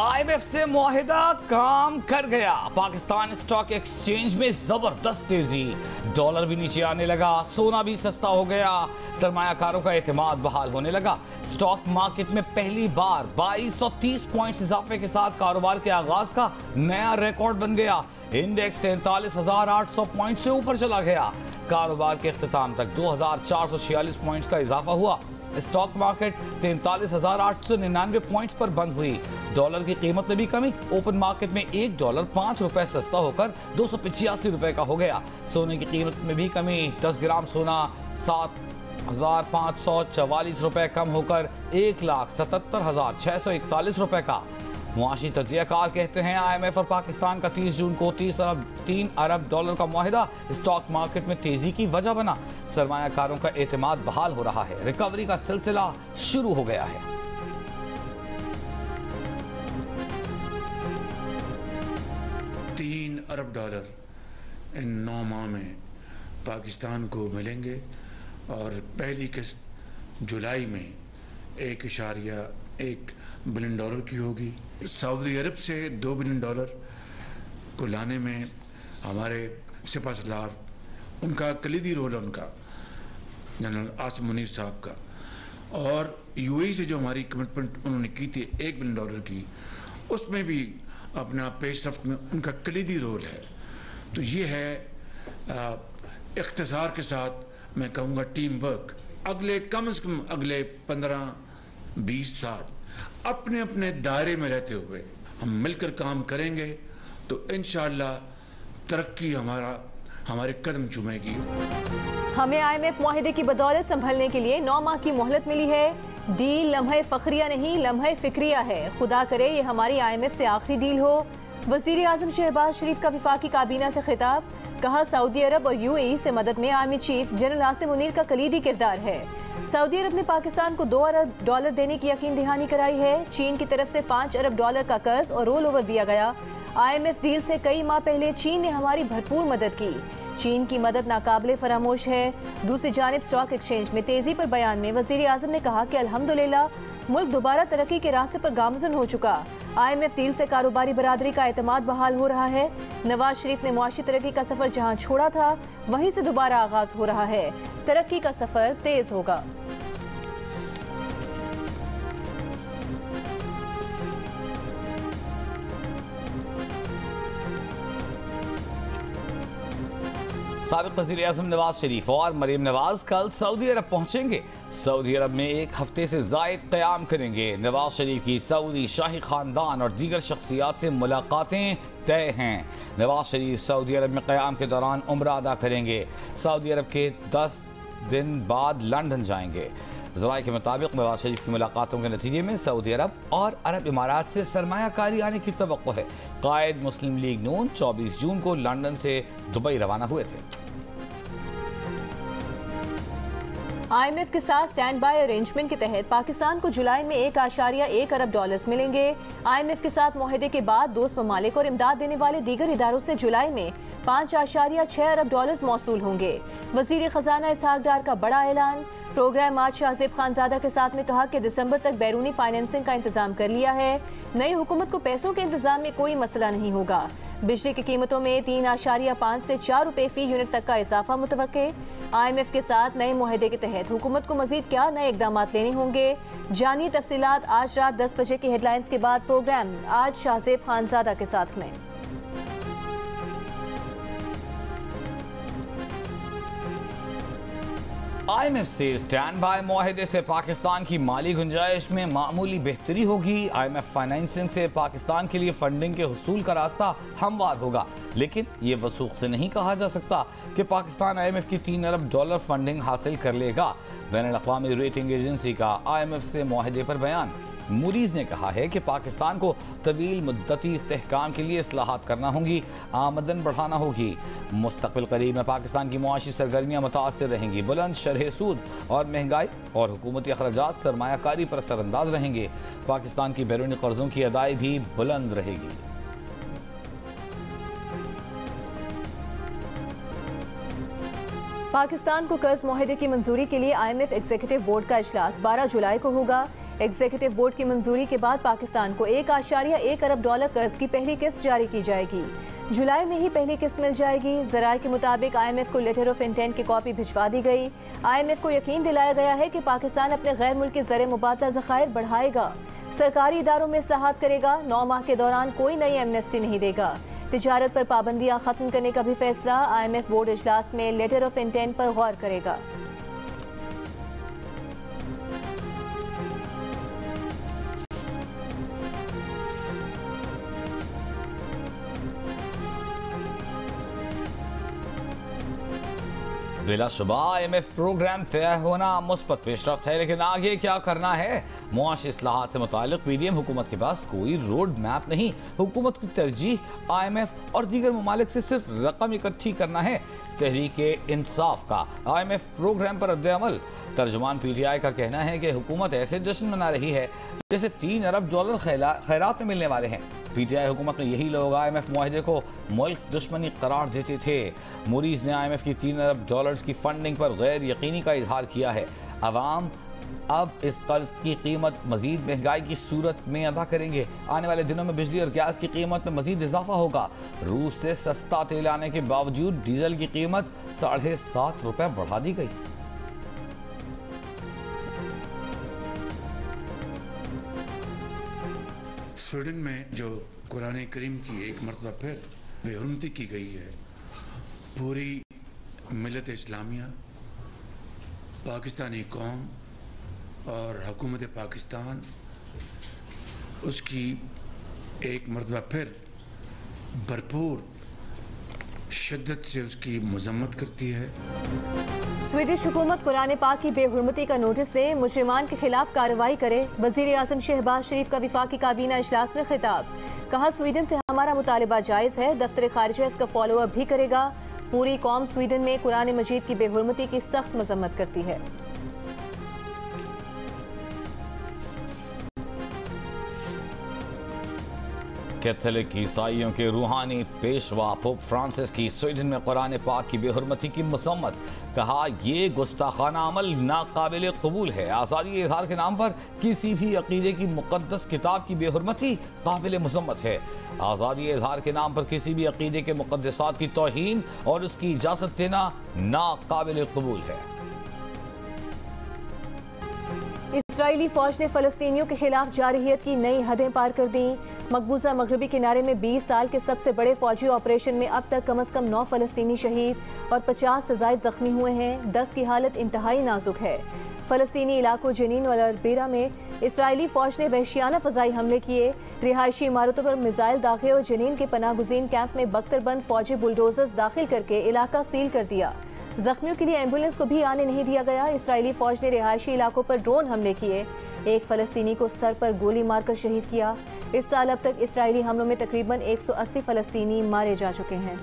IMF से मुहिदा काम कर गया। पाकिस्तान स्टॉक एक्सचेंज में ज़बरदस्त तेज़ी। डॉलर भी नीचे आने लगा, सोना भी सस्ता हो गया। सरमाकारों का एतमाद बहाल होने लगा। स्टॉक मार्केट में पहली बार 2230 पॉइंट्स इजाफे के साथ कारोबार के आगाज़ का नया रिकॉर्ड बन गया। इंडेक्स तैंतालीस हज़ार आठ सौ पॉइंट से ऊपर चला गया। कारोबार के अख्ताम तक दो हज़ार चार सौ छियालीस पॉइंट का इजाफा हुआ। स्टॉक मार्केट तैंतालीस हज़ार आठ सौ निन्यानवे पॉइंट पर बंद हुई। डॉलर की कीमत में भी कमी। ओपन मार्केट में एक डॉलर पाँच रुपए सस्ता होकर दो सौ पिचासी रुपए का हो गया। सोने की कीमत में भी कमी। दस ग्राम सोना सात हज़ार पाँच सौ चवालीस रुपए कम होकर एक लाख सतहत्तर हज़ार छह सौ इकतालीस रुपए का। मुआशी तजियाकार कहते हैं आईएमएफ और पाकिस्तान का 30 जून को 30 अरब, तीन अरब डॉलर का माहिदा स्टॉक मार्केट में तेज़ी की वजह बना। सरमायाकारों का एतमाद बहाल हो रहा है। रिकवरी का सिलसिला शुरू हो गया है। तीन अरब डॉलर इन नौ माह में पाकिस्तान को मिलेंगे और पहली किस्त जुलाई में एक इशारिया एक बिलियन डॉलर की होगी। सऊदी अरब से दो बिलियन डॉलर को लाने में हमारे सिपा सलार उनका कलीदी रोल है उनका, जनरल आसिम मुनीर साहब का। और यूएई से जो हमारी कमिटमेंट उन्होंने की थी एक बिलियन डॉलर की, उसमें भी अपना पेशरफ्त में उनका कलीदी रोल है। तो ये है इख्तसार के साथ मैं कहूँगा टीम वर्क अगले, कम से कम अगले पंद्रह, बीस साल अपने अपने दायरे में रहते हुए हम मिलकर काम करेंगे तो इन तरक्की हमारा, हमारे कदम चुमेगी। हमें आईएमएफ माहिदे की बदौलत संभलने के लिए नौ माह की मोहलत मिली है। डील लम्हे फखरिया नहीं, लम्हे फिक्रिया है। खुदा करे ये हमारी आईएमएफ से आखिरी डील हो। वज़ीर आज़म शहबाज शरीफ का विफाकी काबीना से खिताब। कहा, सऊदी अरब और यूएई से मदद में army chief general Asim Munir का कलीदी किरदार है। सऊदी अरब ने पाकिस्तान को दो अरब डॉलर देने की यकीन दहानी कराई है। चीन की तरफ़ से पाँच अरब डॉलर का कर्ज और रोल ओवर दिया गया। आईएमएफ डील से कई माह पहले चीन ने हमारी भरपूर मदद की। चीन की मदद नाकाबले फरामोश है। दूसरी जानब स्टॉक एक्सचेंज में तेज़ी पर बयान में वज़ीर आज़म ने कहा कि अल्हम्दुलिल्लाह मुल्क दोबारा तरक्की के रास्ते पर गामजन हो चुका। आईएमएफ डील से कारोबारी बरादरी का एतमाद बहाल हो रहा है। नवाज़ शरीफ ने मुआशी तरक्की का सफ़र जहाँ छोड़ा था, वहीं से दोबारा आगाज़ हो रहा है। तरक्की का सफ़र तेज होगा। सबक वजी अजम नवाज़ शरीफ और मरीम नवाज़ कल सऊदी अरब पहुँचेंगे। सऊदी अरब में एक हफ़्ते से जायद क्याम करेंगे। नवाज़ शरीफ की सऊदी शाही खानदान और दीगर शख्सियात से मुलाकातें तय हैं। नवाज़ शरीफ सऊदी अरब में क्याम के दौरान उम्र अदा करेंगे। सऊदी अरब के दस दिन बाद लंदन जाएँगे। जराये के मुताबिक नवाज़ शरीफ की मुलाकातों के नतीजे में सऊदी अरब और अरब इमारात से सरमाकारी आने की तो है। कायद मुस्लिम लीग नून चौबीस जून को लंदन से दुबई रवाना हुए थे। आईएमएफ के साथ स्टैंड बाय अरेंजमेंट के तहत पाकिस्तान को जुलाई में एक आशारिया एक अरब डॉलर्स मिलेंगे। आईएमएफ के साथ माहे के बाद दोस्त ममालिक और इमदाद देने वाले दीगर इदारों से जुलाई में पाँच आशारिया छह अरब डॉलर्स मौसू होंगे। वज़ीर खजाना इसहाक डार का बड़ा ऐलान। प्रोग्राम आज शाहजेब खानजादा के साथ में कहा कि दिसंबर तक बैरूनी फाइनेंसिंग का इंतज़ाम कर लिया है। नई हुकूमत को पैसों के इंतज़ाम में कोई मसला नहीं होगा। बिजली की कीमतों में तीन आशारिया पाँच से चार रुपये फ़ी यूनिट तक का इजाफा मुतव आई एम एफ़ के साथ नए माहे के तहत हुकूमत को मजीद क्या नए इकदाम लेने होंगे? जानी तफसीत आज रात दस बजे की हेडलाइंस के बाद प्रोग्राम आज शाहजेब खानजादा के साथ में। आईएमएफ से स्टैंड बाय माहे से पाकिस्तान की माली गुंजाइश में मामूली बेहतरी होगी। आईएमएफ फाइनेंसिंग से पाकिस्तान के लिए फंडिंग के हसूल का रास्ता हमवार होगा। लेकिन ये वसूख से नहीं कहा जा सकता कि पाकिस्तान आई एम एफ़ की तीन अरब डॉलर फंडिंग हासिल कर लेगा। बैन अवी रेटिंग एजेंसी का आईएमएफ से माहे पर बयान। मूरीज ने कहा है कि पाकिस्तान को तवील मुद्दती इसकाम के लिए असलाहत करना होगी, आमदन बढ़ाना होगी। मुस्तबिल करीब में पाकिस्तान की मुआशी सरगर्मियाँ मुतासर रहेंगी। बुलंद शरह सूद और महँगाई और हुकूमती अखराज सरमाकारी पर असरअंदाज रहेंगे। पाकिस्तान की बैरूनी कर्जों की अदाई भी बुलंद रहेगी। पाकिस्तान को कर्ज माहे की मंजूरी के लिए आईएमएफ एग्जीक्यूटिव बोर्ड का अजलास 12 जुलाई को होगा। एग्जीक्यूटिव बोर्ड की मंजूरी के बाद पाकिस्तान को एक आशारिया एक अरब डॉलर कर्ज की पहली किस्त जारी की जाएगी। जुलाई में ही पहली किस्त मिल जाएगी। जराये के मुताबिक आईएमएफ को लेटर ऑफ़ इंटेंट की कॉपी भिजवा दी गई। आईएमएफ को यकीन दिलाया गया है कि पाकिस्तान अपने गैर मुल्की जर मुबादला जखायर बढ़ाएगा। सरकारी इदारों में इसलाहत करेगा। नौ माह के दौरान कोई नई एमनेस्टी नहीं देगा। तिजारत पर पाबंदियाँ खत्म करने का भी फैसला आईएमएफ बोर्ड इजलास में लेटर ऑफ़ इंटेंट पर गौर करेगा। बिलाशुबा आईएमएफ प्रोग्राम तय होना मुस्बत। पेशरफ है, लेकिन आगे क्या करना है? मुआशी असलाहत से मुतालिक पीडीएम हुकूमत के पास कोई रोड मैप नहीं। हुकूमत की तरजीह आईएमएफ और दीगर ममालिक से सिर्फ़ रकम इकट्ठी करना है। तहरीक इंसाफ का आई एम एफ़ प्रोग्राम पर अमल। तर्जुमान आई का कहना है कि हुकूमत ऐसे जश्न मना रही है जैसे तीन अरब डॉलर खैरात में मिलने वाले हैं। पीटीआई हुकूमत में यही लोग आई एम एफ़ माहे को मुल्क दुश्मनी करार देते थे। मुरीज ने आई एम एफ़ की तीन अरब डॉलर्स की फंडिंग पर गैर यकीनी का इजहार किया है। अवाम अब इस कर्ज की कीमत मजीद महँगाई की सूरत में अदा करेंगे। आने वाले दिनों में बिजली और गैस की कीमत में मजीद इजाफा होगा। रूस से सस्ता तेल आने के बावजूद डीजल की कीमत साढ़े सात रुपये बढ़ा दी गई। स्वीडन में जो कुरान करीम की एक मरतबा फिर बेहरमती की गई है, पूरी मिलत इस्लामिया, पाकिस्तानी कौम और हकूमत पाकिस्तान, उसकी एक मरतबा फिर भरपूर शिद्दत से उसकी मजम्मत करती है। स्वीडिश हुकूमत कुरान पाक की बेहरमती का नोटिस दे मुसलमान के खिलाफ कार्रवाई करे। वज़ीर आज़म शहबाज शरीफ का विफाकी काबीना अजलास में खिताब। कहा, स्वीडन से हमारा मुतालबा जायज़ है, दफ्तर खारजा इसका फॉलो अप भी करेगा। पूरी कौम स्वीडन में कुरान मजीद की बेहरमती की सख्त मजम्मत करती है। कैथलिक ईसाइयों के रूहानी पेशवा पोप फ्रांसिस की स्वीडन में कुरान पाक की बेहरमती की मसम्मत। कहा, ये गुस्ताखाना अमल नाकबिल कबूल है। आज़ादी इजहार के नाम पर किसी भी अकीदे की मुकदस किताब की बेहरमती काबिल मसम्मत है। आज़ादी इजहार के नाम पर किसी भी अकीदे के मुकदसात की तोहन और उसकी इजाज़त देना नाकबिल कबूल है। इसराइली फौज ने फलस्तीनियों के खिलाफ जारहियत की नई हदें पार कर दी। मकबूजा मगरबी किनारे में 20 साल के सबसे बड़े फौजी ऑपरेशन में अब तक कम अज कम नौ फलस्तीनी शहीद और 50 से जायद जख्मी हुए हैं। दस की हालत इंतहाई नाजुक है। फलस्तीनी इलाकों जनीन और अरबेरा में इसराइली फौज ने वहशियाना फजाई हमले किए। रिहायशी इमारतों पर मिसाइल दाखिल और जनीन के पनाह गुजीन कैंप में बख्तरबंद फौजी बुलडोजर्स दाखिल करके इलाका सील कर दिया। जख्मियों के लिए एंबुलेंस को भी आने नहीं दिया गया। इसराइली फौज ने रिहायशी इलाकों पर ड्रोन हमले किए। एक फलस्तीनी को सर पर गोली मारकर शहीद किया। इस साल अब तक इसराइली हमलों में तकरीबन 180 फलस्तीनी मारे जा चुके हैं।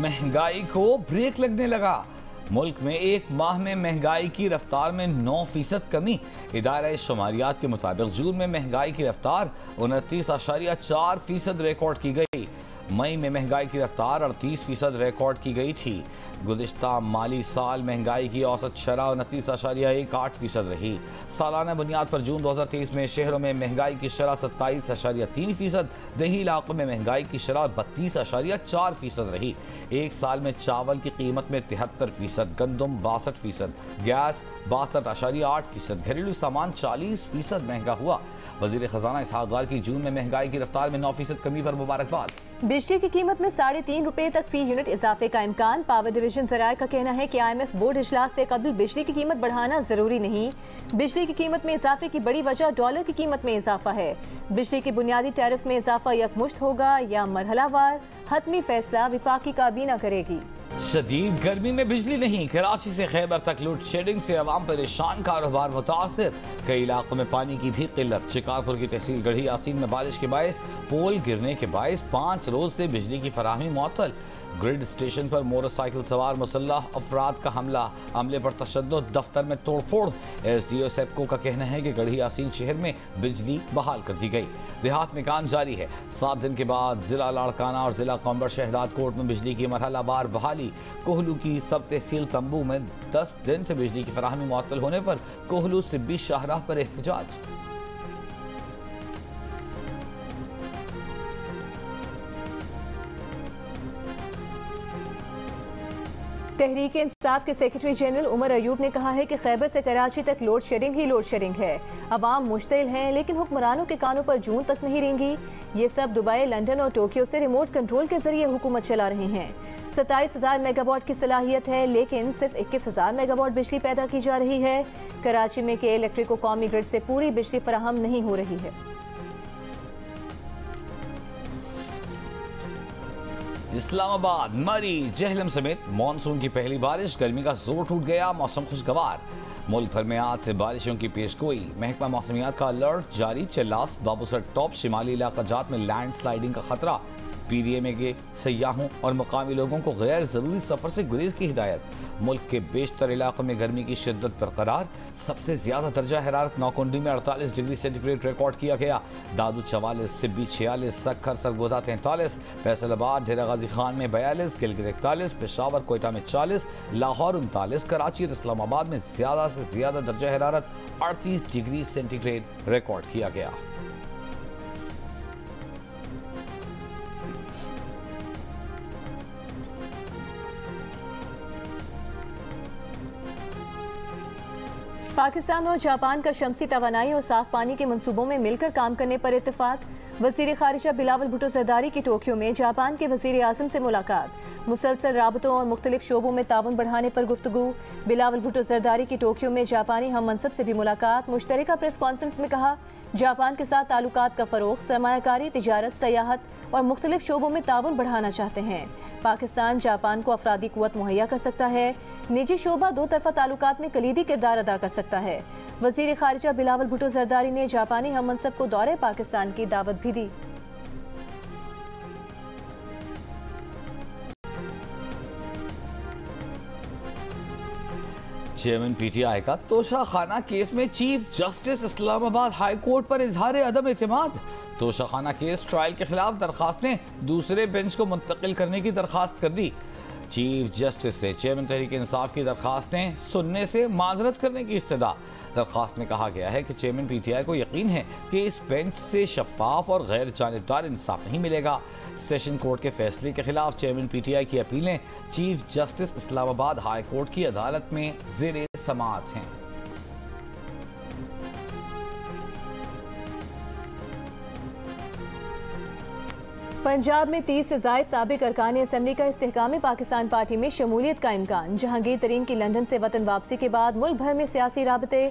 महँगाई को ब्रेक लगने लगा। मुल्क में एक माह में महँगाई की रफ्तार में 9 फ़ीसद कमी। इदारा शुमारियात के मुताबिक जून में महँगाई की रफ्तार उनतीस आशारिया चार फ़ीसद रिकॉर्ड की गई। मई में महँगाई की रफ्तार अड़तीस फ़ीसद रिकॉर्ड की गई थी। गुजशत माली साल महँगाई की औसत शरह उनतीस आशारिया एक आठ फ़ीसद रही। सालाना बुनियाद पर जून 2023 में शहरों में महँगाई की शरह सत्ताईस आशारिया तीन फ़ीसद, दही इलाकों में महँगाई की शरह बत्तीस आशारिया चार फ़ीसद रही। एक साल में चावल की कीमत में तिहत्तर फ़ीसद, गंदम बासठ फ़ीसद, गैस बासठ आशारिया आठ फ़ीसद, घरेलू सामान चालीस फ़ीसद महँगा हुआ। वज़ीर खजाना इसहाक की जून में महँगाई की रफ्तार में नौ फ़ीसद कमी पर मुबारकबाद। बिजली की कीमत में साढ़े तीन रुपए तक फ़ी यूनिट इजाफे का इम्कान। पावर डिवीज़न जराये का कहना है कि आईएमएफ बोर्ड इजलास से कबल बिजली की कीमत बढ़ाना ज़रूरी नहीं। बिजली की कीमत में इजाफे की बड़ी वजह डॉलर की कीमत में इजाफा है। बिजली के बुनियादी टैरिफ में इजाफा यकमुश्त होगा या मरहलावार हतमी फैसला विफाकी काबीना करेगी। शदीद गर्मी में बिजली नहीं, कराची से खैबर तक लोड शेडिंग से आवाम परेशान, कारोबार मुतासर। कई इलाकों में पानी की भी किल्लत। शिकारपुर की तहसील गढ़ी यासीन में बारिश के बायस, पोल गिरने के बायस, पाँच रोज से बिजली की फराहमी मअतल ग्रिड स्टेशन पर मोटरसाइकिल सवार मुसल्ह अफराद का हमला। अमले पर तशद दफ्तर में तोड़फोड़। एस डी ओ सेपको का कहना है कि गढ़ी यासीन शहर में बिजली बहाल कर दी गई। देहात में काम जारी है। सात दिन के बाद जिला लाड़काना और जिला कौम्बर शहदाद कोर्ट में बिजली की मरहला बार बहाली कोहलू की सब तहसील तंबू में दस दिन से बिजली की फराहमी मुअत्तल होने पर कोहलू सिब्बी शाहराह पर एहतजाज। तहरीक इंसाफ के सेक्रेटरी जनरल उमर अयूब ने कहा है कि खैबर से कराची तक लोड शेडिंग ही लोड शेडिंग है। अवाम मुश्तिल हैं, लेकिन हुक्मरानों के कानों पर जून तक नहीं रेंगी। ये सब दुबई, लंदन और टोक्यो से रिमोट कंट्रोल के ज़रिए हुकूमत चला रहे हैं। सत्ताईस हज़ार मेगावाट की सलाहियत है, लेकिन सिर्फ़ इक्कीस हज़ार मेगावाट बिजली पैदा की जा रही है। कराची में के इलेक्ट्रिक को कौमी ग्रिड से पूरी बिजली फराहम नहीं हो रही है। इस्लामाबाद, मरी, जहलम समेत मानसून की पहली बारिश, गर्मी का ज़ोर टूट गया, मौसम खुशगवार। मुल्क भर में आज से बारिशों की पेश गोई महकमा मौसमियात का अलर्ट, जारी चलास बाबूसर टॉप शिमाली इलाका जात में लैंड स्लाइडिंग का खतरा। पीडीएमए के सयाहों और मकामी लोगों को गैर ज़रूरी सफ़र से गुरेज की हिदायत। मुल्क के बेशतर इलाकों में गर्मी की शिद्दत बरकरार सबसे ज़्यादा दर्जा हरारत नौकुंडी में 48 डिग्री सेंटीग्रेड रिकॉर्ड किया गया। दादू चवालीस, सिब्बी छियालीस, सखर सरगोदा तैंतालीस, फैसलाबाद डेरा गाजी खान में बयालीस, गिलगित इकतालीस, पेशावर कोयटा में चालीस, लाहौर उनतालीस, कराची और इस्लामाबाद में ज़्यादा से ज़्यादा दर्जा हरारत अड़तीस डिग्री सेंटीग्रेड रिकॉर्ड किया गया। पाकिस्तान और जापान का शमसी तोानाई और साफ़ पानी के मनसूबों में मिलकर काम करने पर इतफाक वज़ीर खारिजा बिलावल भुटो जरदारी की टोक्यो में जापान के वज़ीर आज़म से मुलाकात। मुसलसल रबतों और मुख्तलिफ़ शोबों में ताउन बढ़ाने पर गुफ्तु बिलावल भुटो जरदारी की टोक्यो में जापानी हम मनसब से भी मुलाकात। मुश्तर प्रेस कॉन्फ्रेंस में कहा, जापान के साथ ताल्लुक का फ़रोग सरमाकारी, तजारत, सयाहत और मुख्तलिफ़ शोबों में ताउन बढ़ाना चाहते हैं। पाकिस्तान, जापान को अफराधी कुत मुहैया कर सकता है। निजी शोबा दो तरफा ताल्लुक में कलीदी किरदार अदा कर सकता है। वज़ीर खारजा बिलावल भुटो जरदारी ने जापानी हम मनसब को दौरे पाकिस्तान की दावत भी दी। चेयरमैन पीटीआई का तोशा खाना केस में chief justice Islamabad high court पर इजहार अदम एतम तोशाखाना केस ट्रायल के खिलाफ दरखास्त ने दूसरे बेंच को मुंतकिल करने की दरखास्त कर दी। चीफ जस्टिस से चेयरमैन तहरीक इंसाफ की दरखास्तें सुनने से माजरत करने की इस्तः दरखास्त में कहा गया है कि चेयरमैन पीटीआई को यकीन है कि इस बेंच से शफाफ और गैर जानबदार इंसाफ नहीं मिलेगा। सेशन कोर्ट के फैसले के खिलाफ चेयरमैन पीटीआई की अपीलें chief justice Islamabad high court की अदालत में जेर समात हैं। पंजाब में तीस से जायद सबक अरकान असम्बली का इसकाम पाकिस्तान पार्टी में शमूलियत का इम्कान, जहांगीर तरीन की लंदन से वतन वापसी के बाद मुल्क भर में सियासी रबते।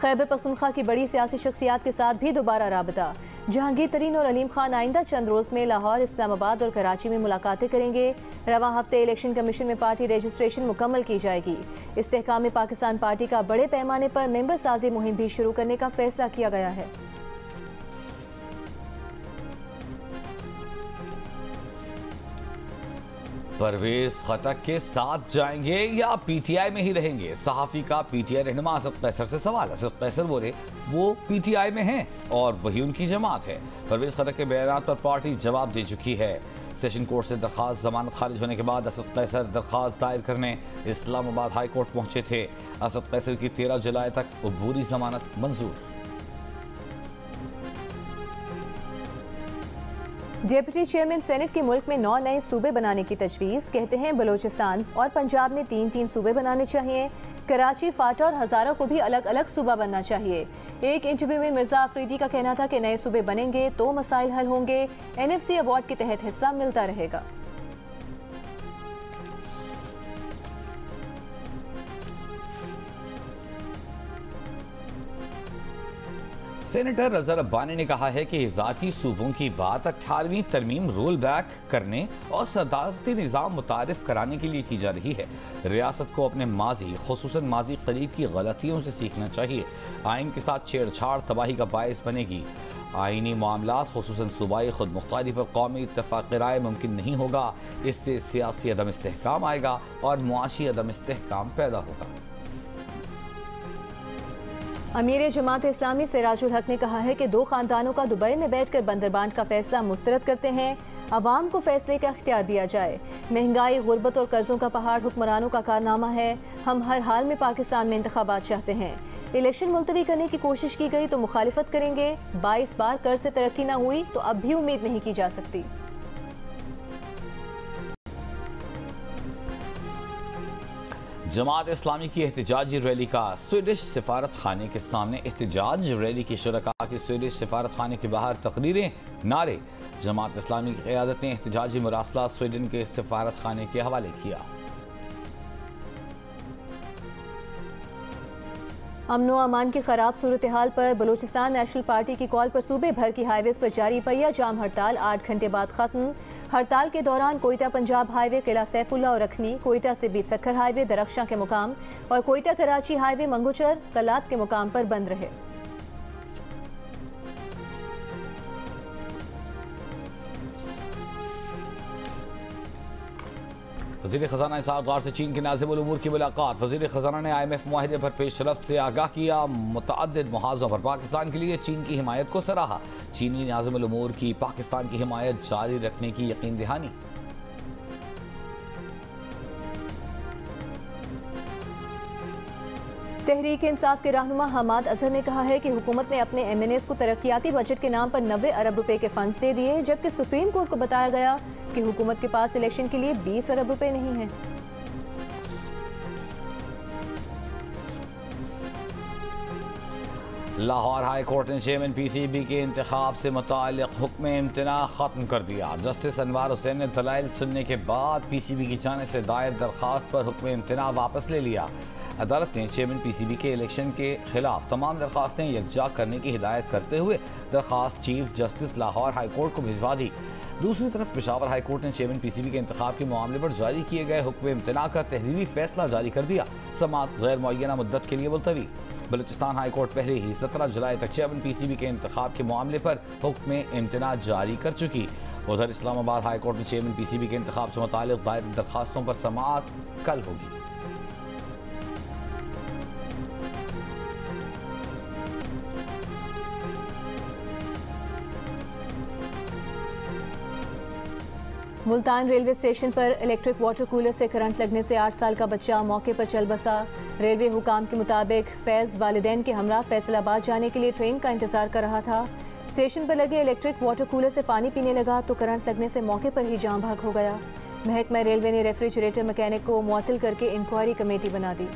खैबर पख्तनख्वा की बड़ी सियासी शख्सियात के साथ भी दोबारा रबता। जहांगीर तरीन और अलीम खान आइंदा चंद रोज में लाहौर, इस्लामाबाद और कराची में मुलाकातें करेंगे। रवा हफ़्ते इलेक्शन कमीशन में पार्टी रजिस्ट्रेशन मुकम्मल की जाएगी। इसकाम पाकिस्तान पार्टी का बड़े पैमाने पर मेंबर साजी मुहिम भी शुरू करने का फैसला किया गया है। परवेज खतक के साथ जाएँगे या पीटीआई में ही रहेंगे? सहाफी का पीटीआई रहनुमा असद कैसर से सवाल। असद कैसर बोले, वो पीटीआई में हैं और वही उनकी जमात है। परवेज खतक के बयान पर पार्टी जवाब दे चुकी है। सेशन कोर्ट से दरखास्त जमानत खारिज होने के बाद असद कैसर दरखास्त दायर करने इस्लामाबाद हाई कोर्ट पहुँचे थे। असद कैसर की तेरह जुलाई तक अबूरी जमानत मंजूर। डिप्टी चेयरमैन सेनेट के मुल्क में नौ नए सूबे बनाने की तजवीज़, कहते हैं बलोचिस्तान और पंजाब में तीन तीन सूबे बनाने चाहिए। कराची, फाटा और हज़ारों को भी अलग अलग सूबा बनना चाहिए। एक इंटरव्यू में मिर्ज़ा अफरीदी का कहना था कि नए सूबे बनेंगे तो मसाइल हल होंगे। एनएफसी अवार्ड के तहत हिस्सा मिलता रहेगा। सेनेटर अजहर अब्बानी ने कहा है कि इजाफी सूबों की बात अठारहवीं तरमीम रोल बैक करने और सदारती निज़ाम मुतारफ कराने के लिए की जा रही है। रियासत को अपने माजी खसूस माजी करीब की गलतियों से सीखना चाहिए। आइन के साथ छेड़छाड़ तबाही का बायस बनेगी। आइनी मामला खसूस सूबाई खुद मुख्तारी पर कौमी इतफाक़ राय मुमकिन नहीं होगा। इससे सियासी अदम इसकाम आएगा और मुआशी अदम इसकाम पैदा होगा। अमीर जमात इस्लामी सिराजुल हक ने कहा है कि दो खानदानों का दुबई में बैठकर बंदरबांट का फैसला मुस्तरद करते हैं। आवाम को फैसले का अख्तियार दिया जाए। महँगाई, गुर्बत और कर्जों का पहाड़ हुक्मरानों का कारनामा है। हम हर हाल में पाकिस्तान में इंतबात चाहते हैं। इलेक्शन मुलतवी करने की कोशिश की गई तो मुखालफत करेंगे। बाईस बार कर्ज से तरक्की ना हुई तो अब भी उम्मीद नहीं की जा सकती। जमात इस्लामी की एहतजाजी रैली का स्वीडिश सिफारत खाने के सामने एहतजाज रैली की शुरा की। स्वीडिश सिफारत खाने के बाहर तकरीरें, नारे। जमात इस्लामी की क्यादत ने एहतजाजी मरासला स्वीडन के सिफारत खाने के हवाले किया। अमनो अमान की खराब सूरत हाल पर बलूचिस्तान नेशनल पार्टी की कॉल पर सूबे भर की हाईवेज पर जारी पहिया जाम हड़ताल आठ घंटे बाद खत्म। हड़ताल के दौरान कोयटा पंजाब हाईवे, किला सैफुल्ला और रखनी कोयटा से बीच सखर हाईवे दरक्षा के मुकाम और कोयटा कराची हाईवे, मंगोचर, कलात के मुकाम पर बंद रहे। वजी खजाना इस आगार से चीन के नाजिमूर की मुलाकात। वजी खजाना ने आई एम एफ़ माहे पर पेश रफ्त से आगाह किया। मुतद महाजों पर पाकिस्तान के लिए चीन की हिमायत को सराहा। चीनी नाजिमूर की पाकिस्तान की हिमायत जारी रखने की यकीन दहानी। तहरीक इंसाफ के रहनुमा हमाद अजहर ने कहा है कि हुकूमत ने अपने एम एन एस को तरक्याती बजट के नाम पर नबे अरब रुपए के फंड्स दे दिए, जबकि सुप्रीम कोर्ट को बताया गया कि हुकूमत के पास इलेक्शन के लिए बीस अरब रुपए नहीं हैं। लाहौर हाई कोर्ट ने चेयरमैन पी सी बी के इंतखब से मुतल हुक्म इम्तना ख़त्म कर दिया। जस्टिस अनवार हुसैन ने दलाइल सुनने के बाद पी सी बी की जानब से दायर दरख्वास्त पर हुक्म इम्तना वापस ले लिया। अदालत ने चेयरमैन पी सी बी के इलेक्शन के खिलाफ तमाम दरख्वास्तें यकजा करने की हिदायत करते हुए दरख्वास्त chief justice Lahore high court को भिजवा दी। दूसरी तरफ़ पेशावर हाई कोर्ट ने चेयरमैन बी के इंतब के मामले पर जारी किए गए हुक्म इम्तना का तहरीरी फैसला जारी कर दिया। समात गैर मुना मुद्दत के लिए मुलतवी। बलूचिस्तान हाई कोर्ट पहले ही सत्रह जुलाई तक चेयरमैन पी सी बी के इंतब के मामले पर हुक्म इम्तना जारी कर चुकी। उधर इस्लामाबाद हाई कोर्ट में चेयरमैन पी सी बी के इंतखाब से मुतल दायर दरखास्तों पर समात कल होगी। मुल्तान रेलवे स्टेशन पर इलेक्ट्रिक वाटर कूलर से करंट लगने से आठ साल का बच्चा मौके पर चल बसा। रेलवे हुकाम के मुताबिक फैज़ वालदेन के हमरा फैसलाबाद जाने के लिए ट्रेन का इंतज़ार कर रहा था। स्टेशन पर लगे इलेक्ट्रिक वाटर कूलर से पानी पीने लगा तो करंट लगने से मौके पर ही जाम भाग हो गया। महकमा रेलवे ने रेफ्रिजरेटर मैकेनिक को मुअतल करके इंक्वायरी कमेटी बना दी।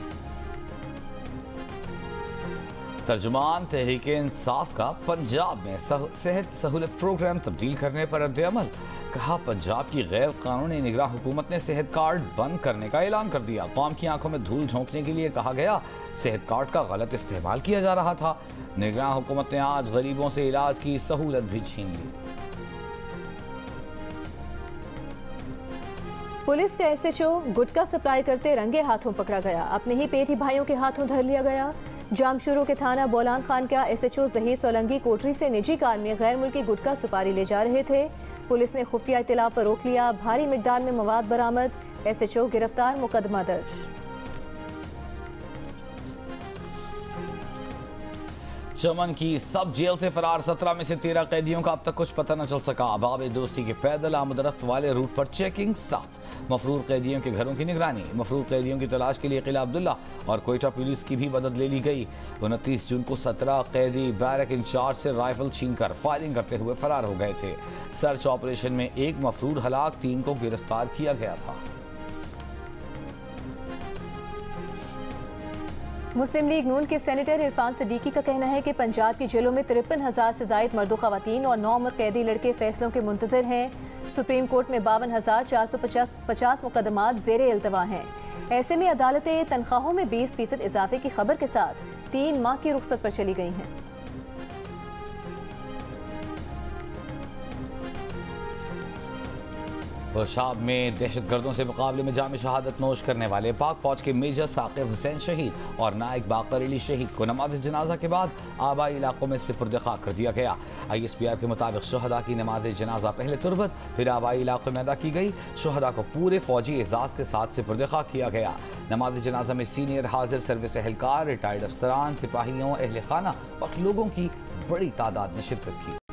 तर्जुमान तहरीक इंसाफ का पंजाब में सेहत सहूलत प्रोग्राम तब्दील करने पर रद्द अमल। कहा, पंजाब की गैर कानूनी निगरान हुकूमत ने सेहत कार्ड बंद करने का ऐलान कर दिया। कौम की आँखों में धूल झोंकने के लिए कहा गया, सेहत कार्ड का गलत इस्तेमाल किया जा रहा था। निगरान हुकूमत ने आज गरीबों से इलाज की सहूलत भी छीन ली। पुलिस का एस एसएचओ गुटका सप्लाई करते रंगे हाथों पकड़ा गया। अपने ही पेटी भाइयों के हाथों धर लिया गया। जामशुरू के थाना बोलान खान का एसएचओ जहीर सोलंगी कोठरी से निजी कार में गैर मुल्की गुटका सुपारी ले जा रहे थे। पुलिस ने खुफिया इतला पर रोक लिया। भारी मकदार में मवाद बरामद। एसएचओ गिरफ़्तार, मुकदमा दर्ज। चमन की सब जेल से फरार सत्रह में से तेरह कैदियों का अब तक कुछ पता न चल सका। अबाब दोस्ती के पैदल आमदरस्त वाले रूट पर चेकिंग सख्त मफरूर कैदियों के घरों की निगरानी, मफरूर कैदियों की तलाश के लिए किला अब्दुल्ला और कोयटा पुलिस की भी मदद ले ली गई। उनतीस जून को सत्रह कैदी बैरक इंचार्ज से राइफल छीनकर फायरिंग करते हुए फरार हो गए थे। सर्च ऑपरेशन में एक मफरूर हलाक, तीन को गिरफ़्तार किया गया था। मुस्लिम लीग नून के सेनेटर इरफान सदीकी का कहना है कि पंजाब की जेलों में तिरपन हज़ार से जायद मर्द खातन और नौ उम्र कैदी लड़के फैसलों के मुंतजर हैं। सुप्रीम कोर्ट में बावन हज़ार चार सौ पचास पचास मुकदमा जेर अल्तवा हैं। ऐसे में अदालतें तनख्वाहों में बीस फ़ीसद इजाफे की खबर के साथ तीन माह की रुख्सत पर चली गई हैं। पेशाब में दहशत गर्दों से मुकाबले में जाम शहादत नोश करने वाले पाक फौज के मेजर साकिब हुसैन शहीद और नायक बाकर अली शहीद को नमाज़ जनाजा के बाद आबाई इलाकों में सिपुर्द खाक कर दिया गया। आई एस पी आर के मुताबिक शहदा की नमाज़ जनाजा पहले तुरबत फिर आबाई इलाकों में अदा की गई। शहदा को पूरे फौजी एजाज के साथ सिपुर्द खाक किया गया। नमाज़ जनाजा में सीनियर हाजिर सर्विस एहलकार, रिटायर्ड अफसरान, सिपाहियों, अहल खाना और लोगों की बड़ी तादाद ने शिरकत की।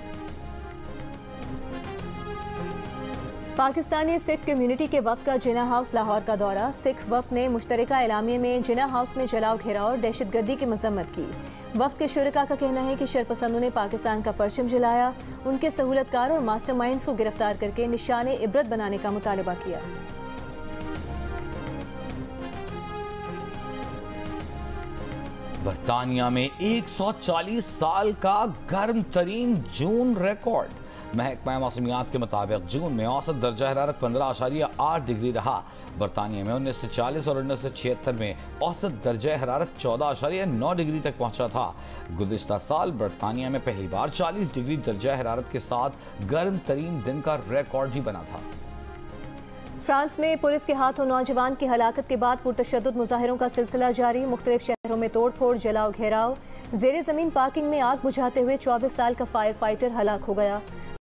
पाकिस्तानी सिख कम्युनिटी के वक्त का जिना हाउस लाहौर का दौरा। सिख वफ्त ने मुश्तरका एलामिया में जिना हाउस में जलाओ घेराव और दहशत गर्दी की मजम्मत की। वक्त के शुरा का कहना है कि शरपसंदों ने पाकिस्तान का परचम जलाया। उनके सहूलतकार और मास्टर माइंड को गिरफ़्तार करके निशान इबरत बनाने का मुतालबा किया। बरतानिया में 140 साल का गर्म तरीन जून रिकॉर्ड महकमा मौसमियात के मुताबिक जून में औसत दर्जा हरारत पंद्रह आशारिया आठ डिग्री रहा। बरतानिया में उन्नीस सौ चालीस और उन्नीस सौ छिहत्तर में औसत दर्जा हरारत चौदह आशारिया नौ डिग्री तक पहुँचा था। गुजशत साल बरतानिया में पहली बार चालीस डिग्री दर्जा हरारत के साथ गर्म तरीन दिन का रिकॉर्ड भी बना था। फ्रांस में पुलिस के हाथों नौजवान की हलाकत के बाद पुरतशद मुजाहरों का सिलसिला जारी। मुख्तलिफ़ शहरों में तोड़ फोड़ जलाओ घेराव, जेर ज़मीन पार्किंग में आग बुझाते हुए चौबीस साल का फायर फाइटर हलाक हो गया।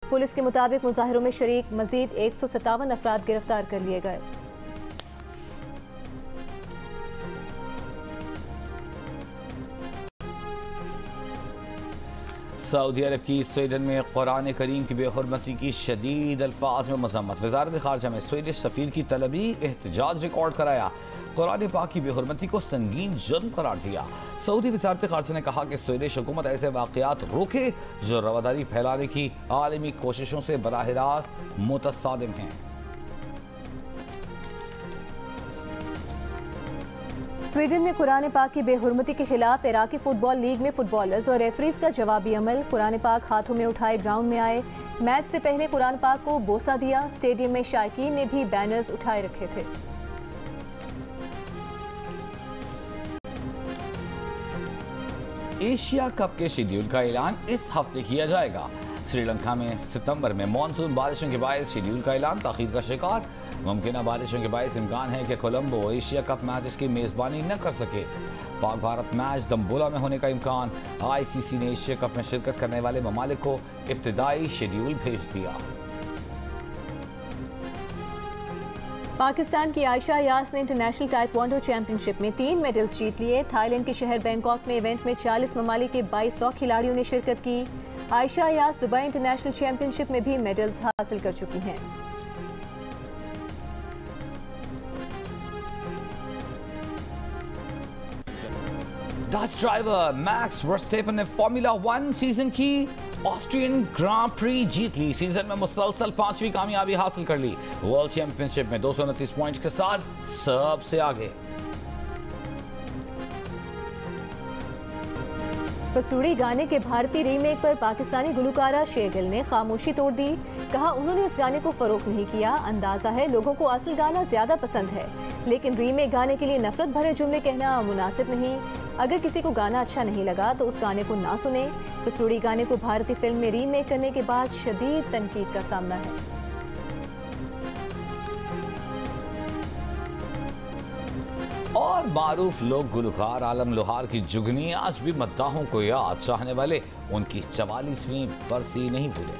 पुलिस के मुताबिक मुजाहरों में शरीक मजीद एक सौ सतावन अफराद गिरफ़्तार कर लिए गए। सऊदी अरब की स्वीडन में कुरान करीम की बेहरमती की शदीद अल्फाज में मजम्मत। वजारत खारजा में स्वीडिश सफ़ीर की तलबी एहतजाज रिकॉर्ड कराया। कुरान पाक की बेहरमती को संगीन जुर्म करार दिया। सऊदी वजारत खारजा ने कहा कि स्वीडिश हुकूमत ऐसे वाकयात रोके जो रवादारी फैलाने की आलमी कोशिशों से बरह रास्त मुतसादिम हैं। स्वीडन में कुरान पाक की बेहरमती के खिलाफ इराकी फुटबॉल लीग में फुटबॉलर्स और रेफरीज का जवाबी अमल। कुरान पाक हाथों में उठाए, ग्राउंड में आए। मैच से पहले कुरान पाक को बोसा दिया। स्टेडियम में शायकीन ने भी बैनर्स उठाए रखे थे। एशिया कप के शेड्यूल का ऐलान इस हफ़्ते किया जाएगा। श्रीलंका में सितंबर में मानसून बारिशों के बायस शेड्यूल का ऐलान, तखीर का शिकार। मुमकिन बारिशों के बायस इम्कान है कि कोलंबो एशिया कप मैच की मेज़बानी न कर सके। पाक भारत मैच दम्बोला में होने का इम्कान। आईसीसी ने एशिया कप में शिरकत करने वाले ममालिक को इब्तदाई शेड्यूल भेज दिया। पाकिस्तान की आयशा यास ने इंटरनेशनल टाइकवांडो चैंपियनशिप में तीन मेडल्स जीत लिए। थाईलैंड के शहर बैंकॉक में इवेंट में 40 ममालिक के बाईस सौ खिलाड़ियों ने शिरकत की। Ayesha Yas Dubai international championship में भी मेडल्स हासिल कर चुकी हैं। डच ड्राइवर मैक्स वर्स्टेपन ने फॉर्मूला वन सीज़न की ऑस्ट्रियन ग्रां प्री जीत ली। सीज़न में मुसलसल पांचवी कामयाबी हासिल कर ली। वर्ल्ड चैंपियनशिप में दो पॉइंट्स के साथ सबसे आगे। पसूड़ी गाने के भारतीय रीमेक पर पाकिस्तानी गुलकारा शेगिल ने खामोशी तोड़ दी। कहा, उन्होंने इस गाने को फरोख नहीं किया। अंदाज़ा है लोगों को असल गाना ज़्यादा पसंद है। लेकिन रीमेक गाने के लिए नफरत भरे जुमले कहना मुनासिब नहीं। अगर किसी को गाना अच्छा नहीं लगा तो उस गाने को ना सुने। पसूड़ी गाने को भारतीय फ़िल्म में रीमेक करने के बाद शदीद तनकीद का सामना है। और मारूफ लोक गुलकार आलम लोहार की जुगनी आज भी मद्दाहों को याद चाहने वाले, उनकी चवालीसवीं बरसी नहीं भूले।